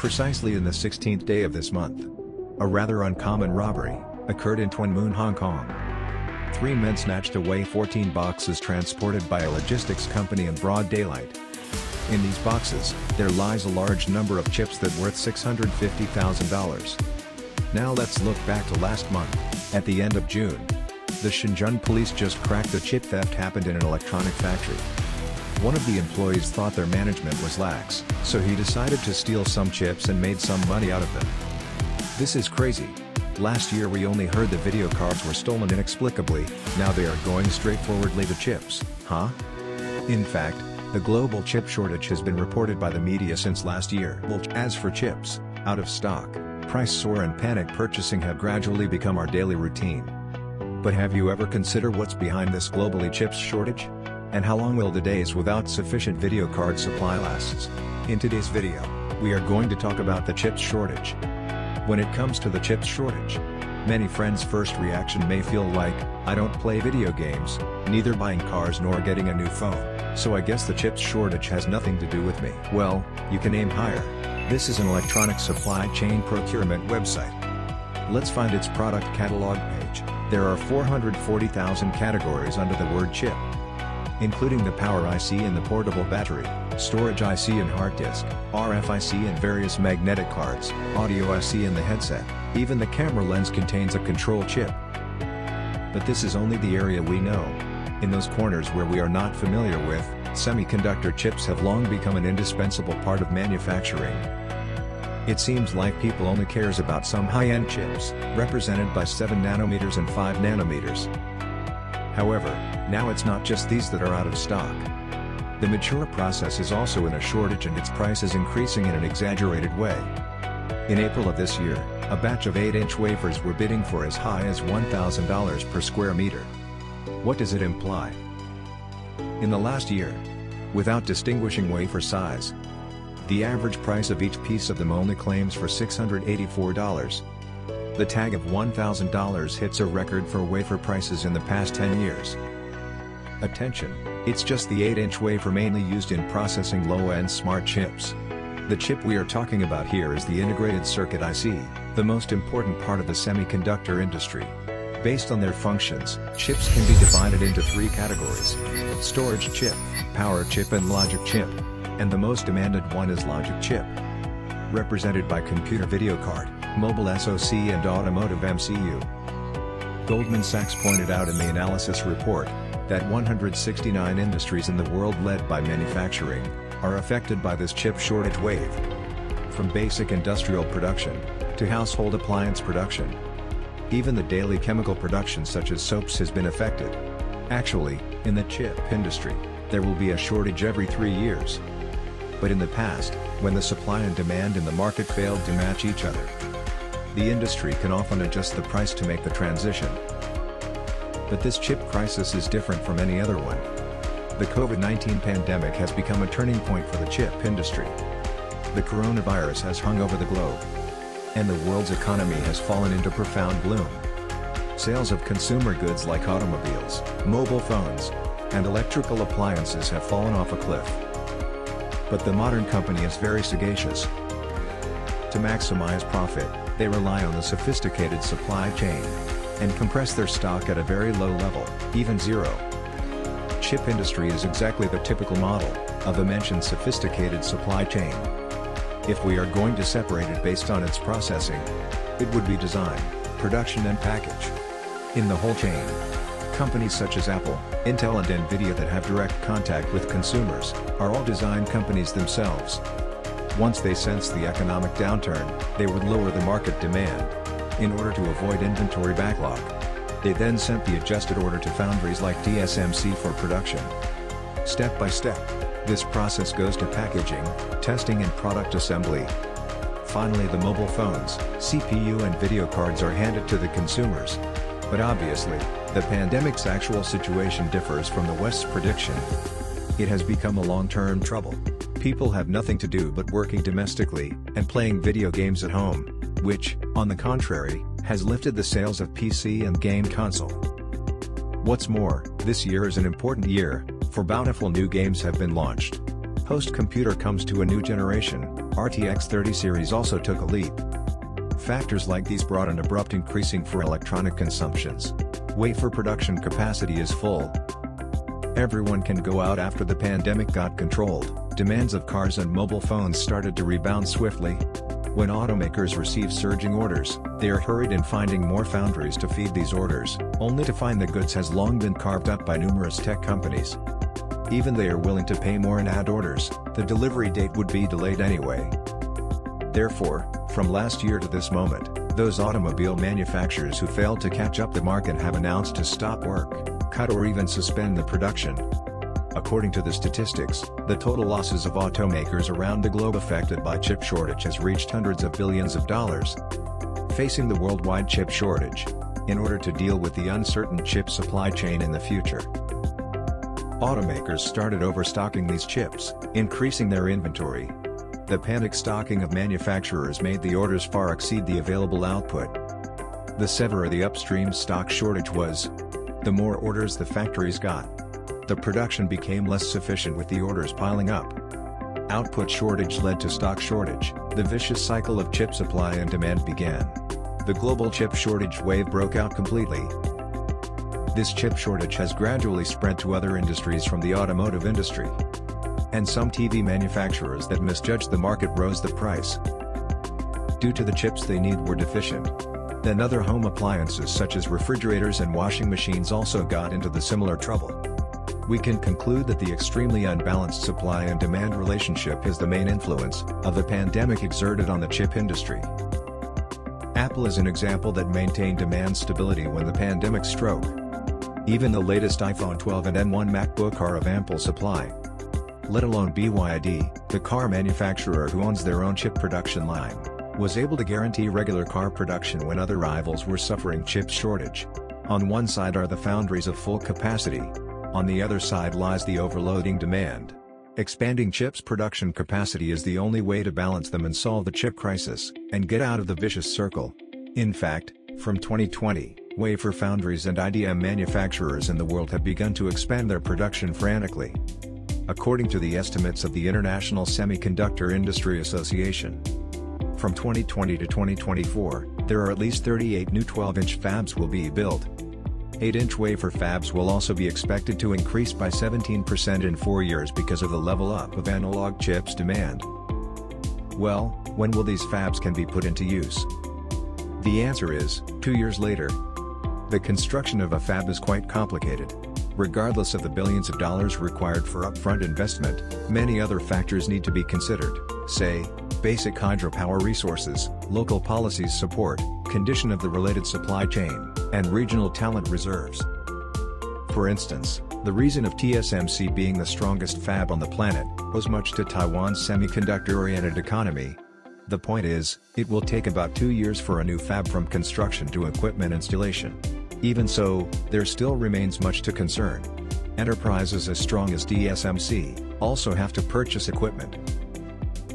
Precisely in the 16th day of this month. A rather uncommon robbery, occurred in Tuen Mun, Hong Kong. Three men snatched away 14 boxes transported by a logistics company in broad daylight. In these boxes, there lies a large number of chips that worth $650,000. Now let's look back to last month, at the end of June. The Shenzhen police just cracked a chip theft happened in an electronic factory. One of the employees thought their management was lax, so he decided to steal some chips and made some money out of them. This is crazy. Last year we only heard the video cards were stolen inexplicably, now they are going straightforwardly to chips, huh? In fact, the global chip shortage has been reported by the media since last year. As for chips, out of stock, price soar and panic purchasing have gradually become our daily routine. But have you ever considered what's behind this globally chips shortage? And how long will the days without sufficient video card supply lasts? In today's video, we are going to talk about the chips shortage. When it comes to the chips shortage, many friends' first reaction may feel like, I don't play video games, neither buying cars nor getting a new phone. So I guess the chips shortage has nothing to do with me. Well, you can aim higher. This is an electronic supply chain procurement website. Let's find its product catalog page. There are 440,000 categories under the word chip. Including the power IC and the portable battery, storage IC and hard disk, RFIC and various magnetic cards, audio IC and the headset, even the camera lens contains a control chip. But this is only the area we know. In those corners where we are not familiar with, semiconductor chips have long become an indispensable part of manufacturing. It seems like people only cares about some high-end chips, represented by 7 nanometers and 5 nanometers. However, now it's not just these that are out of stock. The mature process is also in a shortage and its price is increasing in an exaggerated way. In April of this year, a batch of 8-inch wafers were bidding for as high as $1,000 per square meter. What does it imply? In the last year, without distinguishing wafer size, the average price of each piece of them only claims for $684. The tag of $1,000 hits a record for wafer prices in the past 10 years. Attention, it's just the 8-inch wafer mainly used in processing low-end smart chips. The chip we are talking about here is the integrated circuit IC, the most important part of the semiconductor industry. Based on their functions, chips can be divided into three categories. Storage chip, power chip and logic chip. And the most demanded one is logic chip. Represented by computer video card, mobile SoC and automotive MCU. Goldman Sachs pointed out in the analysis report, that 169 industries in the world led by manufacturing, are affected by this chip shortage wave. From basic industrial production, to household appliance production, even the daily chemical production such as soaps has been affected. Actually, in the chip industry, there will be a shortage every three years. But in the past, when the supply and demand in the market failed to match each other, the industry can often adjust the price to make the transition. But this chip crisis is different from any other one. The COVID-19 pandemic has become a turning point for the chip industry. The coronavirus has hung over the globe, and the world's economy has fallen into profound gloom. Sales of consumer goods like automobiles, mobile phones, and electrical appliances have fallen off a cliff. But the modern company is very sagacious. To maximize profit, they rely on the sophisticated supply chain and compress their stock at a very low level, even zero. Chip industry is exactly the typical model of the mentioned sophisticated supply chain. If we are going to separate it based on its processing, it would be design, production and package. In the whole chain, companies such as Apple, Intel and Nvidia that have direct contact with consumers, are all design companies themselves. Once they sensed the economic downturn, they would lower the market demand. In order to avoid inventory backlog. They then sent the adjusted order to foundries like TSMC for production. Step by step, this process goes to packaging, testing and product assembly. Finally the mobile phones, CPU and video cards are handed to the consumers. But obviously, the pandemic's actual situation differs from the West's prediction. It has become a long-term trouble. People have nothing to do but working domestically, and playing video games at home, which, on the contrary, has lifted the sales of PC and game console. What's more, this year is an important year, for bountiful new games have been launched. Host Computer comes to a new generation, RTX 30 series also took a leap. Factors like these brought an abrupt increasing for electronic consumptions. Wafer production capacity is full. Everyone can go out after the pandemic got controlled, demands of cars and mobile phones started to rebound swiftly. When automakers receive surging orders, they are hurried in finding more foundries to feed these orders, only to find the goods has long been carved up by numerous tech companies. Even they are willing to pay more and add orders, the delivery date would be delayed anyway. Therefore, from last year to this moment, those automobile manufacturers who failed to catch up the market have announced to stop work, cut or even suspend the production. According to the statistics, the total losses of automakers around the globe affected by chip shortage has reached hundreds of billions of dollars. Facing the worldwide chip shortage, in order to deal with the uncertain chip supply chain in the future, automakers started overstocking these chips, increasing their inventory, the panic stocking of manufacturers made the orders far exceed the available output. The severer the upstream stock shortage was, the more orders the factories got. The production became less sufficient with the orders piling up. Output shortage led to stock shortage, the vicious cycle of chip supply and demand began. The global chip shortage wave broke out completely. This chip shortage has gradually spread to other industries from the automotive industry and some TV manufacturers that misjudged the market rose the price. Due to the chips they need were deficient. Then other home appliances such as refrigerators and washing machines also got into the similar trouble. We can conclude that the extremely unbalanced supply and demand relationship is the main influence of the pandemic exerted on the chip industry. Apple is an example that maintained demand stability when the pandemic struck. Even the latest iPhone 12 and M1 MacBook are of ample supply let alone BYD, the car manufacturer who owns their own chip production line, was able to guarantee regular car production when other rivals were suffering chip shortage. On one side are the foundries of full capacity. On the other side lies the overloading demand. Expanding chips production capacity is the only way to balance them and solve the chip crisis, and get out of the vicious circle. In fact, from 2020, wafer foundries and IDM manufacturers in the world have begun to expand their production frantically according to the estimates of the International Semiconductor Industry Association. From 2020 to 2024, there are at least 38 new 12-inch fabs will be built. 8-inch wafer fabs will also be expected to increase by 17% in four years because of the level up of analog chips demand. Well, when will these fabs can be put into use? The answer is, two years later. The construction of a fab is quite complicated. Regardless of the billions of dollars required for upfront investment, many other factors need to be considered, say, basic hydropower resources, local policies support, condition of the related supply chain, and regional talent reserves. For instance, the reason of TSMC being the strongest fab on the planet, owes much to Taiwan's semiconductor-oriented economy. The point is, it will take about two years for a new fab from construction to equipment installation. Even so, there still remains much to concern. Enterprises as strong as TSMC also have to purchase equipment.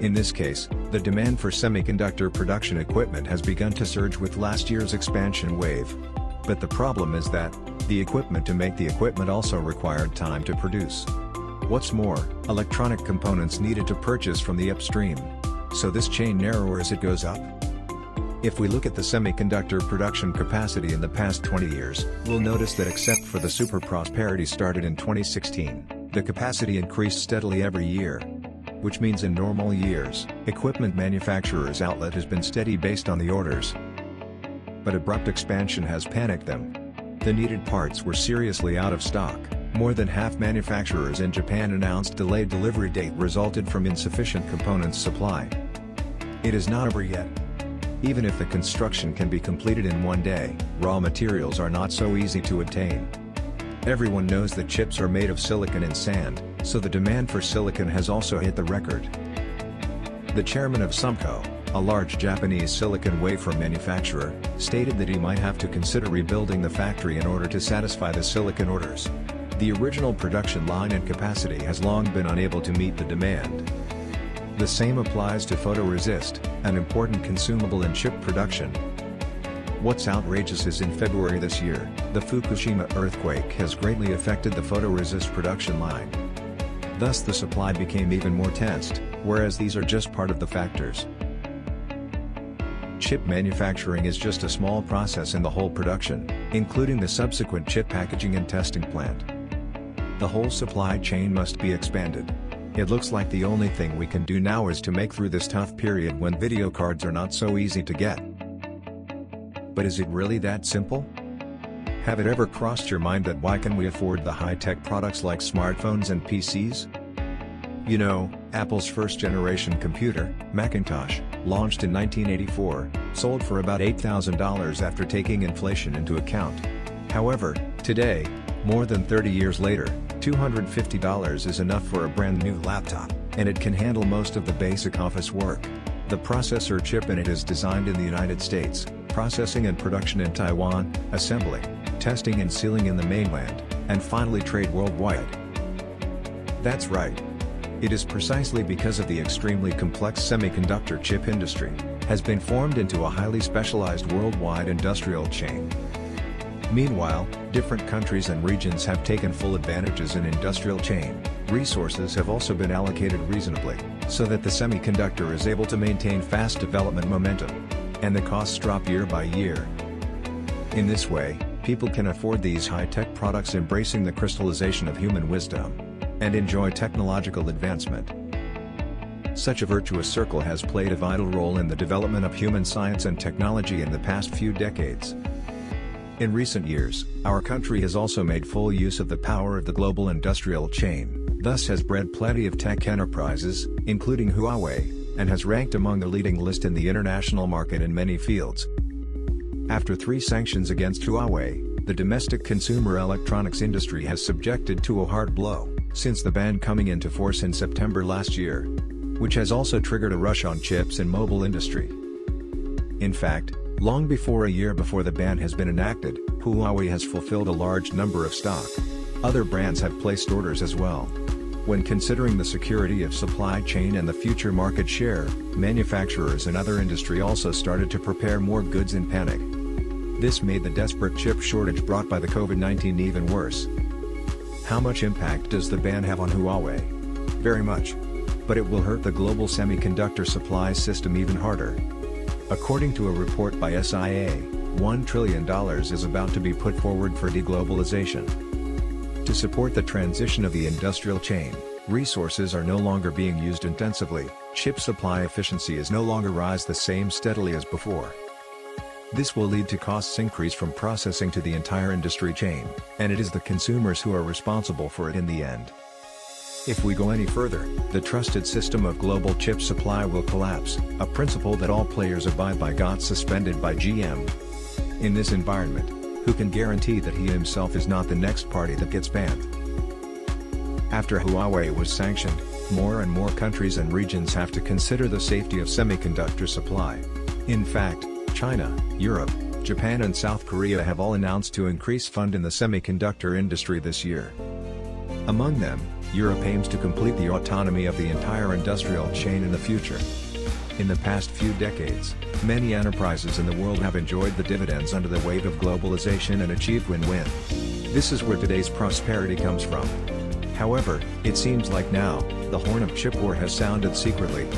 In this case, the demand for semiconductor production equipment has begun to surge with last year's expansion wave. But the problem is that, the equipment to make the equipment also required time to produce. What's more, electronic components needed to purchase from the upstream. So this chain narrower as it goes up. If we look at the semiconductor production capacity in the past 20 years, we'll notice that except for the super prosperity started in 2016, the capacity increased steadily every year. Which means in normal years, equipment manufacturers' outlet has been steady based on the orders. But abrupt expansion has panicked them. The needed parts were seriously out of stock. More than half manufacturers in Japan announced delayed delivery date resulted from insufficient components supply. It is not over yet, even if the construction can be completed in one day, raw materials are not so easy to obtain. Everyone knows that chips are made of silicon and sand, so the demand for silicon has also hit the record. The chairman of Sumco, a large Japanese silicon wafer manufacturer, stated that he might have to consider rebuilding the factory in order to satisfy the silicon orders. The original production line and capacity has long been unable to meet the demand. The same applies to photoresist, an important consumable in chip production. What's outrageous is in February this year, the Fukushima earthquake has greatly affected the photoresist production line. Thus the supply became even more tensed. whereas these are just part of the factors. Chip manufacturing is just a small process in the whole production, including the subsequent chip packaging and testing plant. The whole supply chain must be expanded. It looks like the only thing we can do now is to make through this tough period when video cards are not so easy to get. But is it really that simple? Have it ever crossed your mind that why can we afford the high-tech products like smartphones and PCs? You know, Apple's first-generation computer, Macintosh, launched in 1984, sold for about $8,000 after taking inflation into account. However, today, more than 30 years later, $250 is enough for a brand new laptop, and it can handle most of the basic office work. The processor chip in it is designed in the United States, processing and production in Taiwan, assembly, testing and sealing in the mainland, and finally trade worldwide. That's right. It is precisely because of the extremely complex semiconductor chip industry, has been formed into a highly specialized worldwide industrial chain. Meanwhile, different countries and regions have taken full advantages in industrial chain, resources have also been allocated reasonably, so that the semiconductor is able to maintain fast development momentum. And the costs drop year by year. In this way, people can afford these high-tech products embracing the crystallization of human wisdom. And enjoy technological advancement. Such a virtuous circle has played a vital role in the development of human science and technology in the past few decades. In recent years, our country has also made full use of the power of the global industrial chain, thus has bred plenty of tech enterprises, including Huawei, and has ranked among the leading list in the international market in many fields. After three sanctions against Huawei, the domestic consumer electronics industry has subjected to a hard blow, since the ban coming into force in September last year. Which has also triggered a rush on chips in mobile industry. In fact, Long before a year before the ban has been enacted, Huawei has fulfilled a large number of stock. Other brands have placed orders as well. When considering the security of supply chain and the future market share, manufacturers and other industry also started to prepare more goods in panic. This made the desperate chip shortage brought by the COVID-19 even worse. How much impact does the ban have on Huawei? Very much. But it will hurt the global semiconductor supply system even harder. According to a report by SIA, $1 trillion is about to be put forward for deglobalization. To support the transition of the industrial chain, resources are no longer being used intensively, chip supply efficiency is no longer rise the same steadily as before. This will lead to costs increase from processing to the entire industry chain, and it is the consumers who are responsible for it in the end. If we go any further, the trusted system of global chip supply will collapse, a principle that all players abide by got suspended by GM. In this environment, who can guarantee that he himself is not the next party that gets banned? After Huawei was sanctioned, more and more countries and regions have to consider the safety of semiconductor supply. In fact, China, Europe, Japan and South Korea have all announced to increase fund in the semiconductor industry this year. Among them, Europe aims to complete the autonomy of the entire industrial chain in the future. In the past few decades, many enterprises in the world have enjoyed the dividends under the wave of globalization and achieved win-win. This is where today's prosperity comes from. However, it seems like now, the horn of chip war has sounded secretly.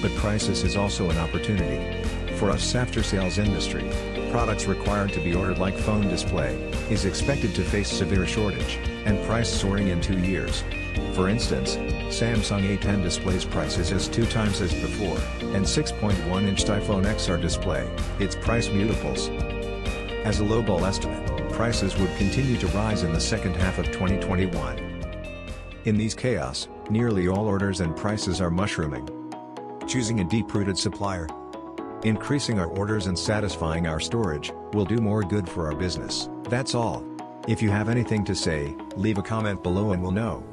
But crisis is also an opportunity. For us after-sales industry, products required to be ordered like phone display, is expected to face severe shortage and price soaring in two years. For instance, Samsung A10 displays prices as two times as before, and 6.1-inch iPhone XR display, its price mutables. As a lowball estimate, prices would continue to rise in the second half of 2021. In these chaos, nearly all orders and prices are mushrooming. Choosing a deep-rooted supplier, increasing our orders and satisfying our storage, will do more good for our business. That's all. If you have anything to say, leave a comment below and we'll know.